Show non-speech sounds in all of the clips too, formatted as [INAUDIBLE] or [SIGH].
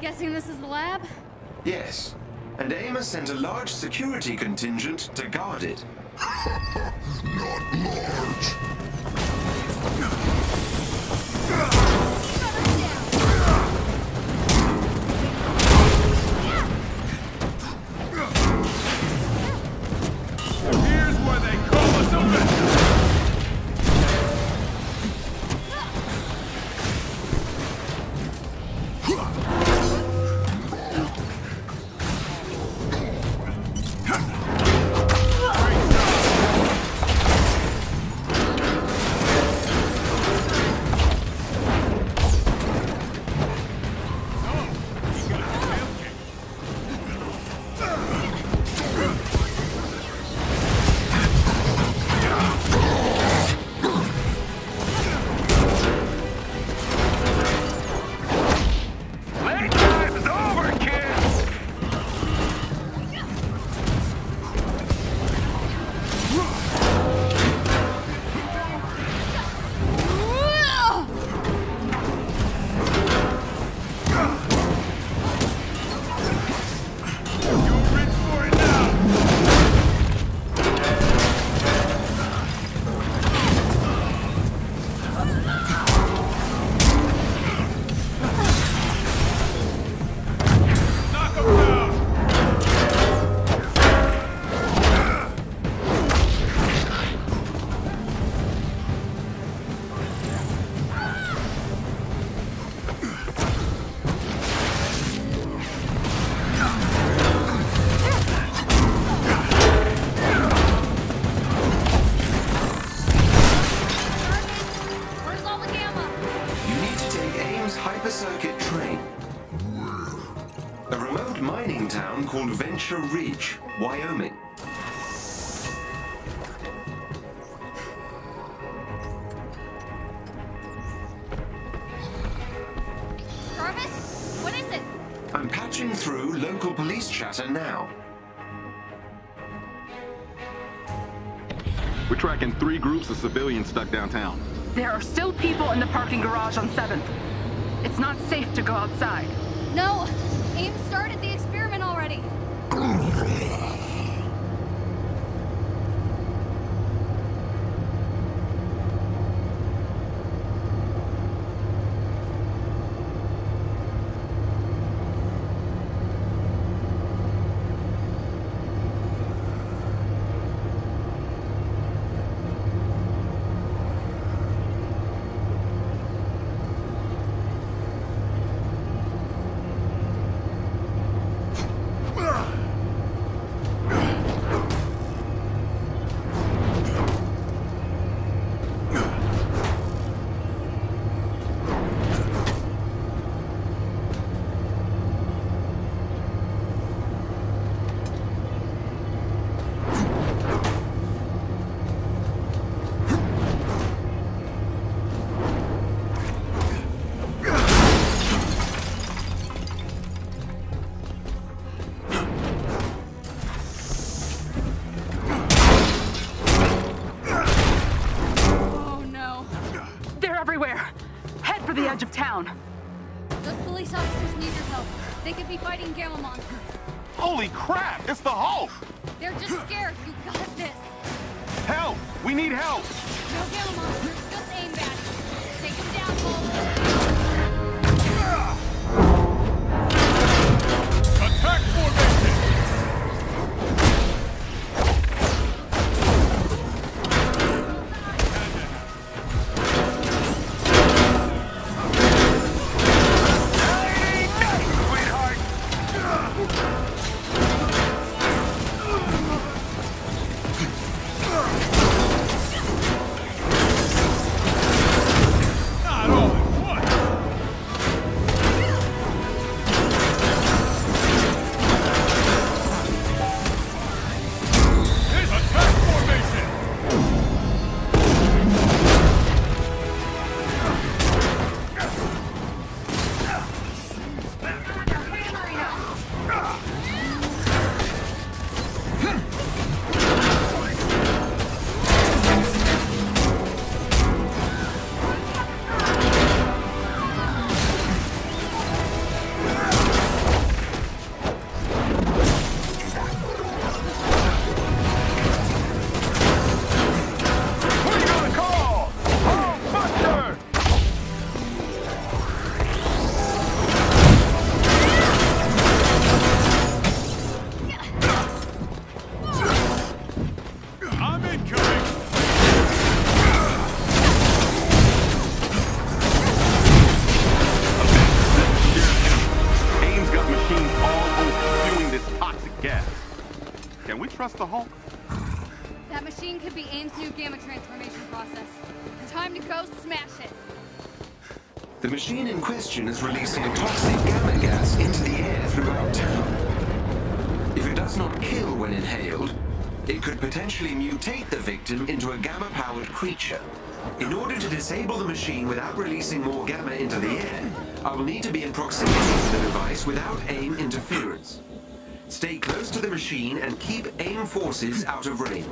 Guessing this is the lab? Yes. And Amos sent a large security contingent to guard it. [LAUGHS] Not large. Take AIM's hypercircuit train. A remote mining town called Venture Ridge, Wyoming. Jarvis? What is it? I'm patching through local police chatter now. We're tracking three groups of civilians stuck downtown. There are still people in the parking garage on 7th. It's not safe to go outside. No! AIM started the experiment already. [LAUGHS] the Hulk? That machine could be AIM's new gamma transformation process. Time to go smash it. The machine in question is releasing a toxic gamma gas into the air throughout town. If it does not kill when inhaled, it could potentially mutate the victim into a gamma-powered creature. In order to disable the machine without releasing more gamma into the air, I will need to be in proximity to the device without AIM interference. Stay close to the machine and keep AIM forces out of range.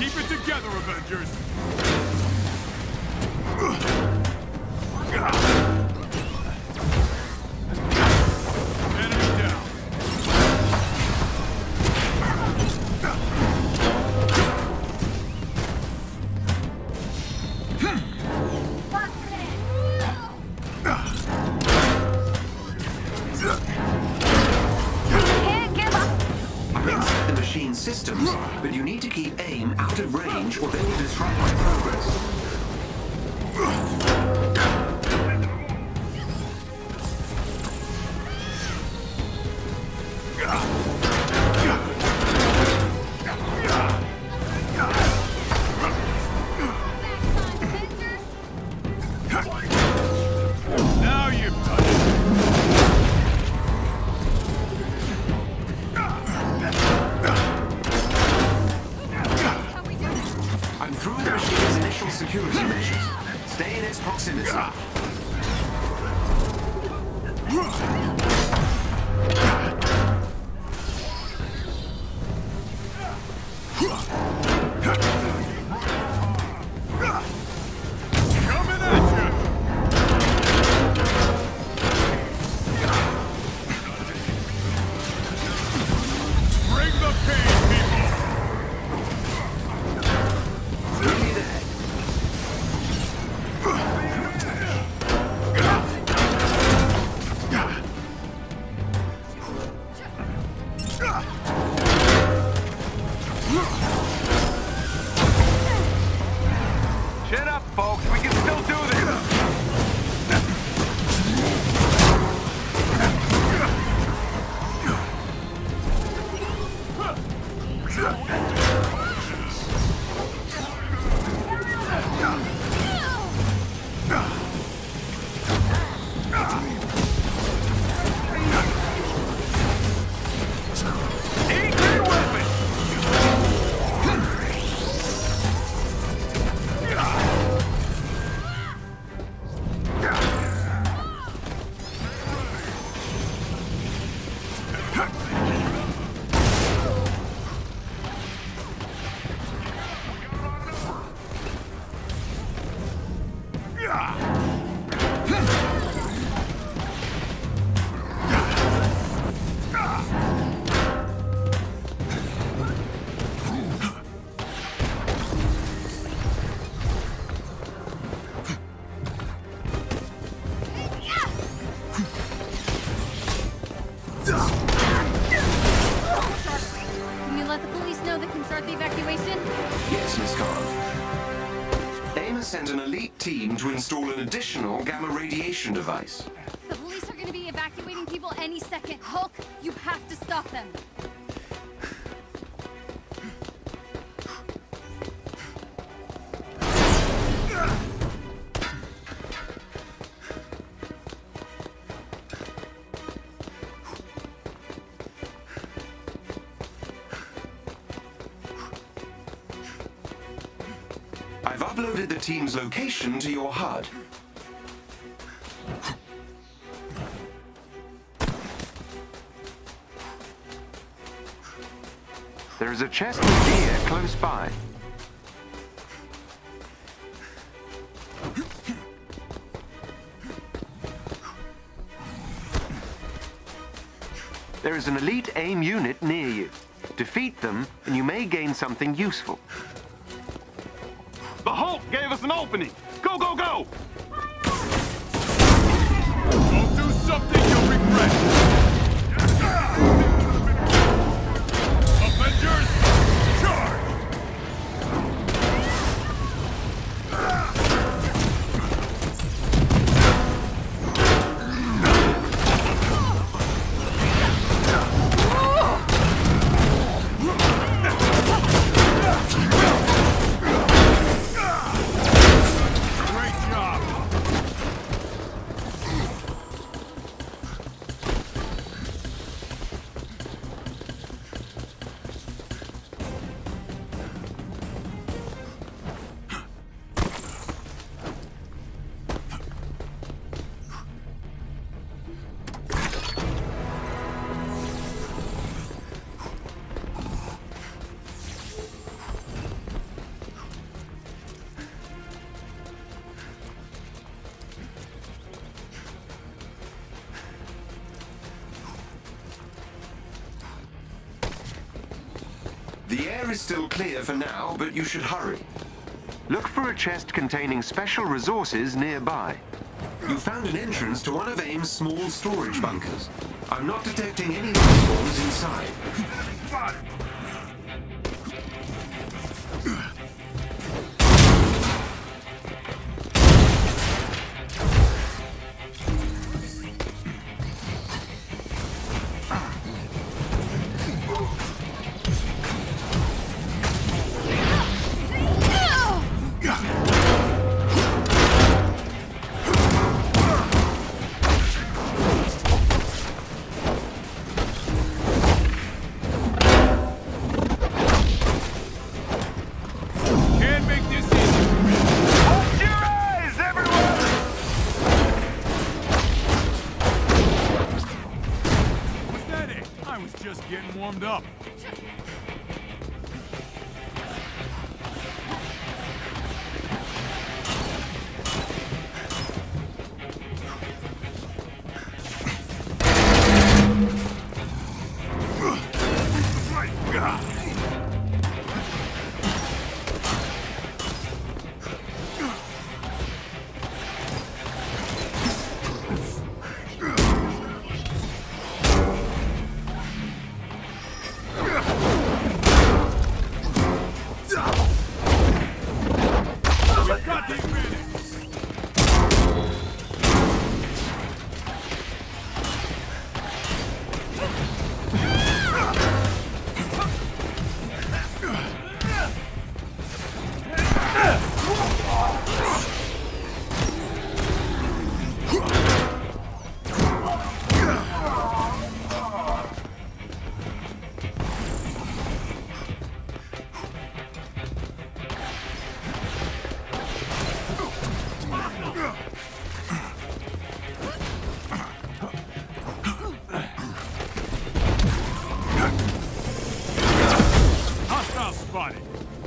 Keep it together, Avengers! Yeah. Gamma radiation device. The police are going to be evacuating people any second. Hulk, you have to stop them. I've uploaded the team's location to your HUD. Is a chest of gear close by. There is an elite AIM unit near you. Defeat them, and you may gain something useful. The Hulk gave us an opening! Go, go, go! Don't do something you'll regret! Air is still clear for now, but you should hurry. Look for a chest containing special resources nearby. You found an entrance to one of AIM's small storage bunkers. I'm not detecting any life forms inside. Just getting warmed up. Hostile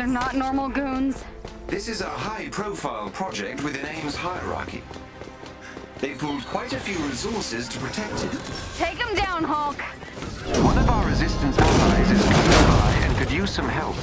are not normal goons. This is a high-profile project within AIM's hierarchy. They've pulled quite a few resources to protect it. Take them down, Hulk. One of our resistance allies is close by and could use some help.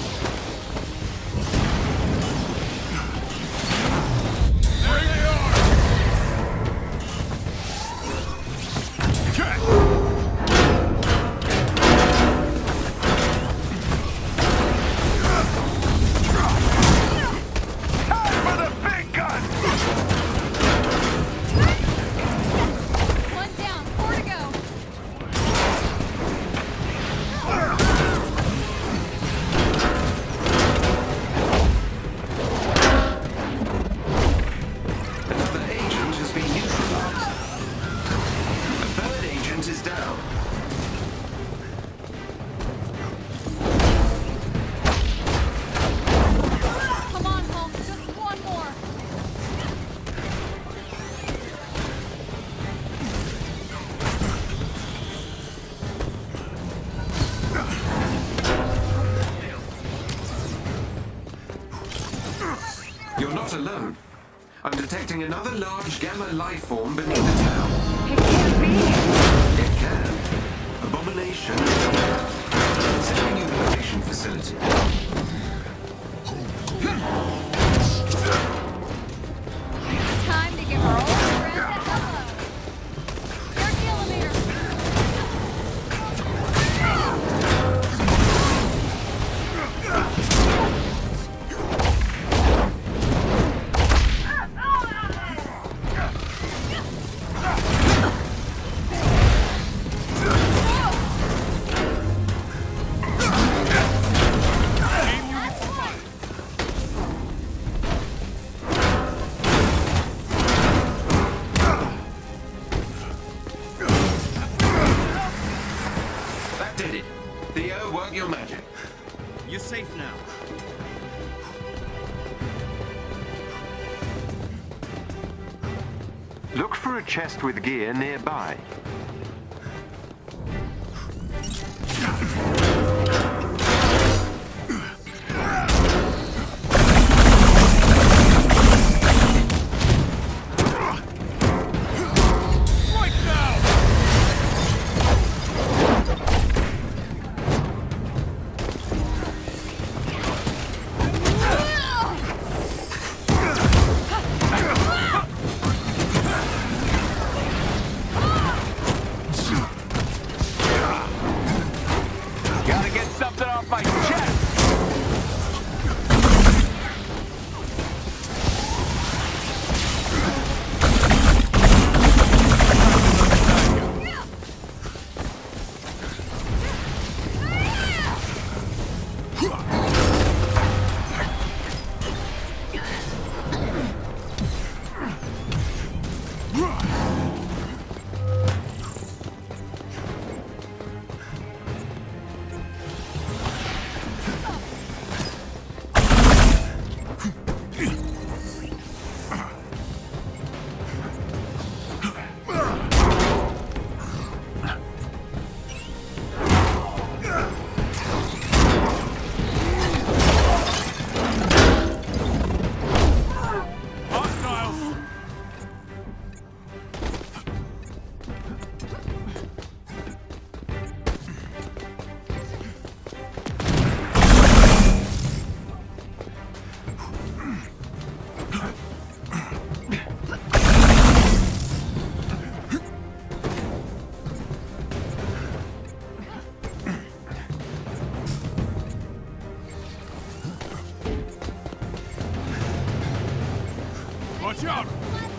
Detecting another large gamma life form beneath the town. It can't be. It can. Abomination. Sending you mission facility. Look for a chest with gear nearby. Have fun.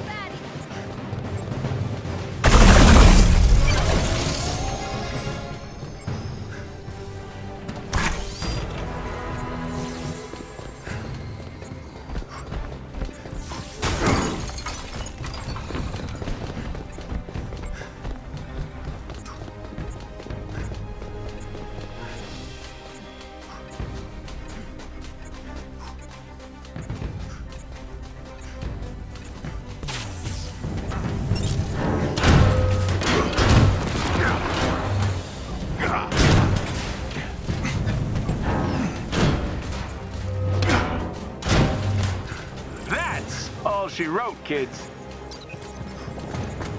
She Wrote, kids.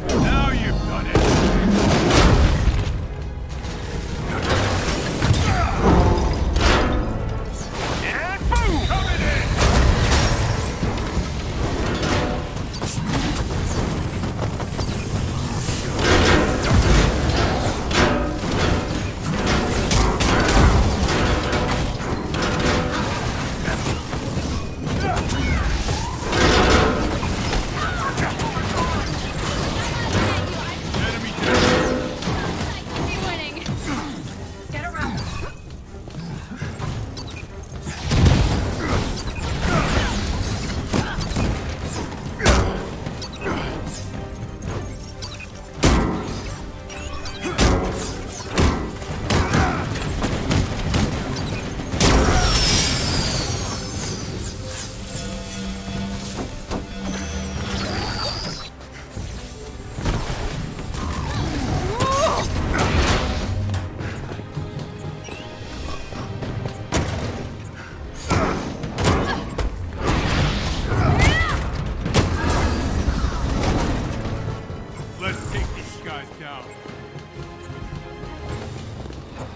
Now you've done it.